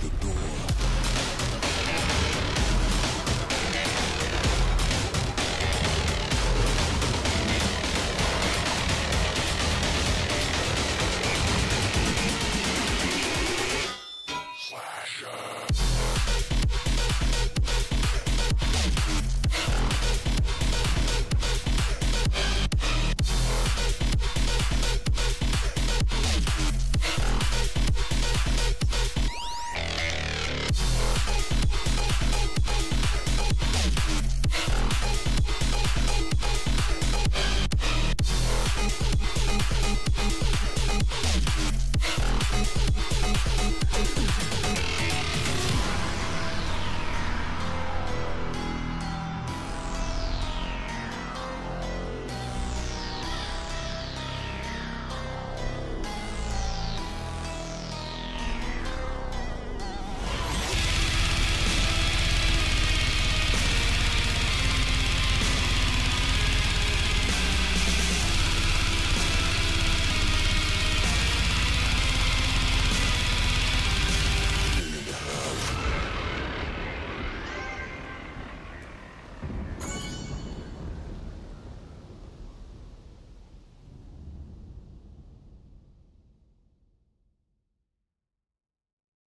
the door.